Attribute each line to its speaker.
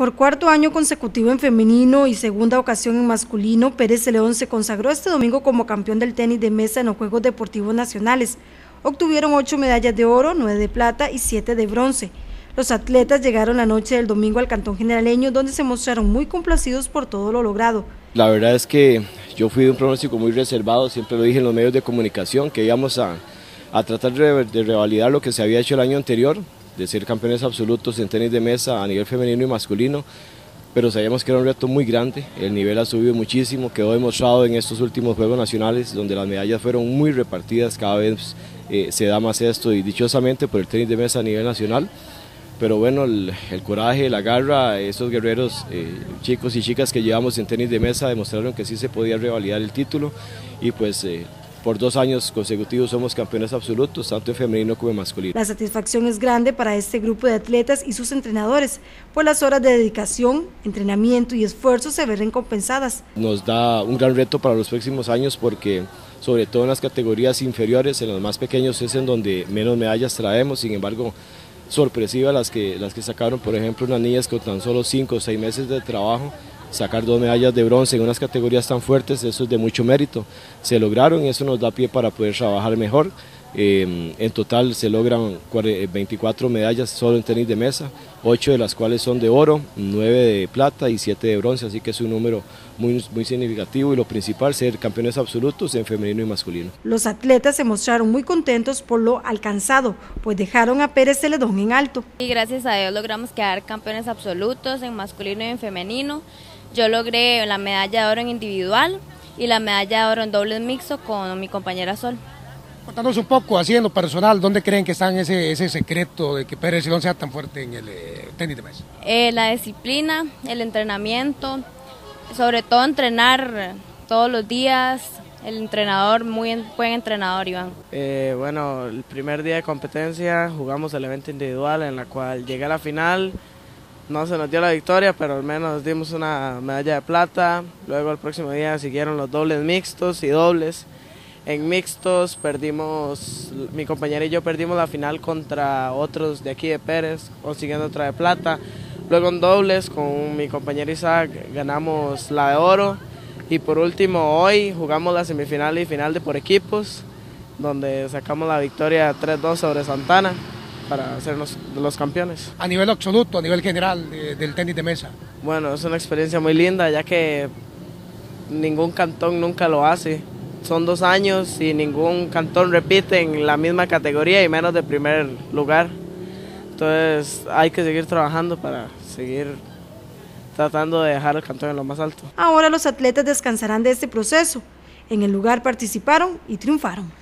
Speaker 1: Por cuarto año consecutivo en femenino y segunda ocasión en masculino, Pérez León se consagró este domingo como campeón del tenis de mesa en los Juegos Deportivos Nacionales. Obtuvieron ocho medallas de oro, nueve de plata y siete de bronce. Los atletas llegaron la noche del domingo al Cantón Generaleño, donde se mostraron muy complacidos por todo lo logrado.
Speaker 2: La verdad es que yo fui de un pronóstico muy reservado, siempre lo dije en los medios de comunicación, que íbamos a, tratar de, de revalidar lo que se había hecho el año anterior, de ser campeones absolutos en tenis de mesa a nivel femenino y masculino, pero sabíamos que era un reto muy grande, el nivel ha subido muchísimo, quedó demostrado en estos últimos Juegos Nacionales, donde las medallas fueron muy repartidas, cada vez eh, se da más esto y dichosamente por el tenis de mesa a nivel nacional, pero bueno, el, coraje, la garra, esos guerreros, eh, chicos y chicas que llevamos en tenis de mesa demostraron que sí se podía revalidar el título y pues eh, por dos años consecutivos somos campeones absolutos, tanto en femenino como en masculino.
Speaker 1: La satisfacción es grande para este grupo de atletas y sus entrenadores, pues las horas de dedicación, entrenamiento y esfuerzo se ven recompensadas.
Speaker 2: Nos da un gran reto para los próximos años porque sobre todo en las categorías inferiores, en los más pequeños es en donde menos medallas traemos, sin embargo sorpresiva las que, las que sacaron, por ejemplo, unas niñas con tan solo cinco o seis meses de trabajo sacar dos medallas de bronce en unas categorías tan fuertes, eso es de mucho mérito. Se lograron y eso nos da pie para poder trabajar mejor. Em, en total se logran 24 eh, medallas solo en tenis de mesa, 8 de las cuales son de oro, 9 de plata y 7 de bronce, así que es un número muy, muy significativo y lo principal, ser campeones absolutos en femenino y masculino.
Speaker 1: Los atletas se mostraron muy contentos por lo alcanzado, pues dejaron a Pérez Celedón en alto.
Speaker 3: Y gracias a Dios logramos quedar campeones absolutos en masculino y en femenino. Yo logré la medalla de oro en individual y la medalla de oro en dobles mixto con mi compañera Sol.
Speaker 4: Contanos un poco, así en lo personal, ¿dónde creen que está ese, ese secreto de que Pérez Silón sea tan fuerte en el eh, tenis de mesa?
Speaker 3: Eh, la disciplina, el entrenamiento, sobre todo entrenar todos los días, el entrenador, muy buen entrenador, Iván.
Speaker 5: Eh, bueno, el primer día de competencia jugamos el evento individual en la cual llegué a la final, no se nos dio la victoria, pero al menos dimos una medalla de plata. Luego el próximo día siguieron los dobles mixtos y dobles. En mixtos perdimos, mi compañera y yo perdimos la final contra otros de aquí de Pérez, consiguiendo otra de plata. Luego en dobles con mi compañero Isaac ganamos la de oro. Y por último hoy jugamos la semifinal y final de por equipos, donde sacamos la victoria 3-2 sobre Santana para ser los, los, campeones.
Speaker 4: A nivel absoluto, a nivel general del tenis de mesa.
Speaker 5: Bueno, es una experiencia muy linda ya que ningún cantón nunca lo hace. Son dos años y ningún cantón repite en la misma categoría y menos de primer lugar. Entonces hay que seguir trabajando para seguir tratando de dejar el cantón en lo más alto.
Speaker 1: Ahora los atletas descansarán de este proceso. En el lugar participaron y triunfaron.